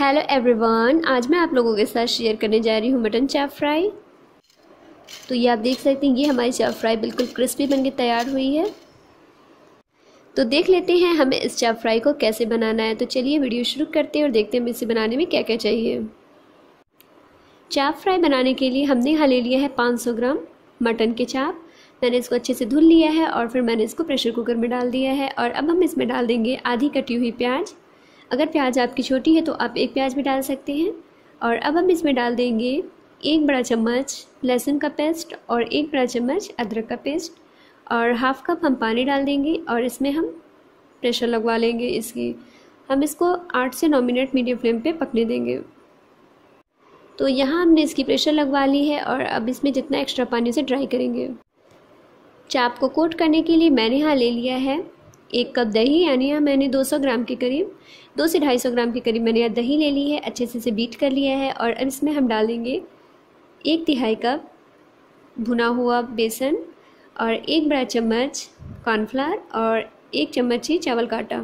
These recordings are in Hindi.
हेलो एवरीवन आज मैं आप लोगों के साथ शेयर करने जा रही हूँ मटन चाप फ्राई तो ये आप देख सकते हैं, ये हमारी चाप फ्राई बिल्कुल क्रिस्पी बन के तैयार हुई है। तो देख लेते हैं हमें इस चाप फ्राई को कैसे बनाना है। तो चलिए वीडियो शुरू करते हैं और देखते हैं इसे बनाने में क्या क्या चाहिए। चाप फ्राई बनाने के लिए हमने यहाँ ले लिया है 500 ग्राम मटन के चाप मैंने इसको अच्छे से धुल लिया है और फिर मैंने इसको प्रेशर कुकर में डाल दिया है। और अब हम इसमें डाल देंगे आधी कटी हुई प्याज। अगर प्याज आपकी छोटी है तो आप एक प्याज भी डाल सकते हैं। और अब हम इसमें डाल देंगे एक बड़ा चम्मच लहसुन का पेस्ट और एक बड़ा चम्मच अदरक का पेस्ट। और हाफ़ कप हम पानी डाल देंगे और इसमें हम प्रेशर लगवा लेंगे इसकी। हम इसको आठ से नौ मिनट मीडियम फ्लेम पे पकने देंगे। तो यहाँ हमने इसकी प्रेशर लगवा ली है और अब इसमें जितना एक्स्ट्रा पानी से ड्राई करेंगे। चाप को कोट करने के लिए मैंने यहाँ ले लिया है एक कप दही, यानी यहाँ मैंने 200 ग्राम के करीब, दो से ढाई सौ ग्राम के करीब मैंने यहाँ दही ले ली है, अच्छे से इसे बीट कर लिया है और अब इसमें हम डाल देंगे एक तिहाई कप भुना हुआ बेसन और एक बड़ा चम्मच कॉर्नफ्लावर और एक चम्मच ही चावल का आटा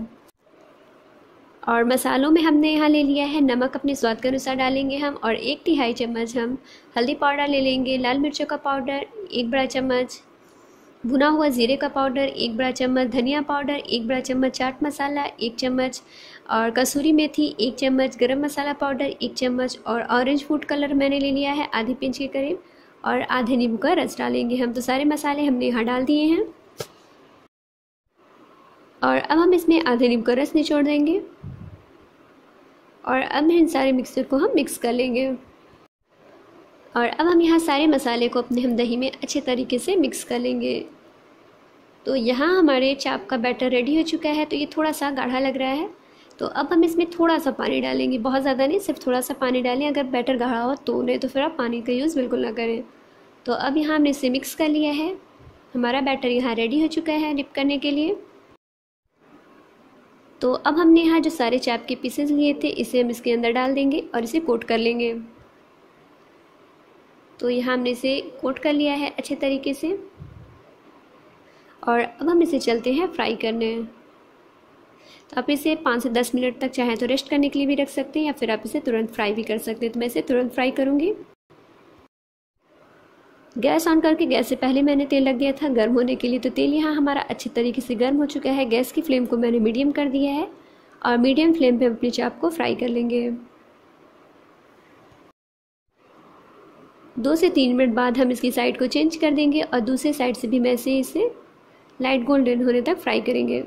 और मसालों में हमने यहाँ ले लिया है नमक, अपने स्वाद के अनुसार डालेंगे हम और एक तिहाई चम्मच हम हल्दी पाउडर ले लेंगे, लाल मिर्चों का पाउडर, एक बड़ा चम्मच भुना हुआ ज़ीरे का पाउडर, एक बड़ा चम्मच धनिया पाउडर, एक बड़ा चम्मच चाट मसाला, एक चम्मच और कसूरी मेथी, एक चम्मच गरम मसाला पाउडर, एक चम्मच और ऑरेंज फ़ूड कलर मैंने ले लिया है, आधी पिंच के करीब और आधे नींबू का रस डालेंगे हम। तो सारे मसाले हमने यहाँ डाल दिए हैं। और अब हम इसमें आधे नींबू का रस निचोड़ देंगे और अब इन सारे मिक्सचर को हम मिक्स कर लेंगे। और अब हम यहाँ सारे मसाले को अपने हम दही में अच्छे तरीके से मिक्स कर लेंगे। तो यहाँ हमारे चाप का बैटर रेडी हो चुका है तो ये थोड़ा सा गाढ़ा लग रहा है। तो अब हम इसमें थोड़ा सा पानी डालेंगे। बहुत ज़्यादा नहीं, सिर्फ़ थोड़ा सा पानी डालें। अगर बैटर गाढ़ा हो तो नहीं तो फिर आप पानी का यूज़ बिल्कुल ना करें। तो अब यहाँ हमने इसे मिक्स कर लिया है। हमारा बैटर यहाँ रेडी हो चुका है डिप करने के लिए। तो अब हमने यहाँ जो सारे चाप के पीसेस लिए थे, इसे हम इसके अंदर डाल देंगे और इसे कोट कर लेंगे। तो यहाँ हमने इसे कोट कर लिया है अच्छे तरीके से। और अब हम इसे चलते हैं फ्राई करने। तो आप इसे पाँच से दस मिनट तक चाहें तो रेस्ट करने के लिए भी रख सकते हैं या फिर आप इसे तुरंत फ्राई भी कर सकते हैं। तो मैं इसे तुरंत फ्राई करूँगी। गैस ऑन करके, गैस से पहले मैंने तेल लग दिया था गर्म होने के लिए। तो तेल यहाँ हमारा अच्छे तरीके से गर्म हो चुका है। गैस की फ्लेम को मैंने मीडियम कर दिया है और मीडियम फ्लेम पे अपनी चाप को फ्राई कर लेंगे। दो से तीन मिनट बाद हम इसकी साइड को चेंज कर देंगे और दूसरे साइड से भी मैं इसे इसे लाइट गोल्डन होने तक फ्राई करेंगे।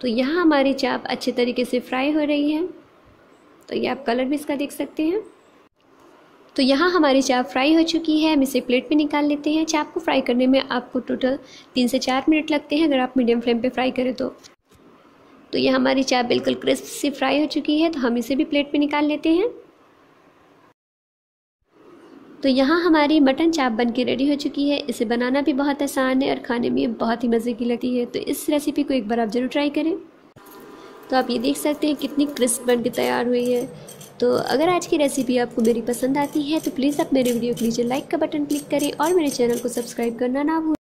तो यहाँ हमारी चाप अच्छे तरीके से फ्राई हो रही है। तो ये आप कलर भी इसका देख सकते हैं। तो यहाँ हमारी चाप फ्राई हो चुकी है। हम इसे प्लेट पे निकाल लेते हैं। चाप को फ्राई करने में आपको टोटल तीन से चार मिनट लगते हैं अगर आप मीडियम फ्लेम पे फ्राई करें तो। तो ये हमारी चाप बिल्कुल क्रिस्प से फ्राई हो चुकी है। तो हम इसे भी प्लेट पे निकाल लेते हैं। तो यहाँ हमारी मटन चाप बन के रेडी हो चुकी है। इसे बनाना भी बहुत आसान है और खाने में बहुत ही मज़े की लगती है। तो इस रेसिपी को एक बार आप ज़रूर ट्राई करें। तो आप ये देख सकते हैं कितनी क्रिस्प बन के तैयार हुई है। तो अगर आज की रेसिपी आपको मेरी पसंद आती है तो प्लीज़ आप मेरे वीडियो के नीचे लाइक का बटन क्लिक करें और मेरे चैनल को सब्सक्राइब करना ना भूलें।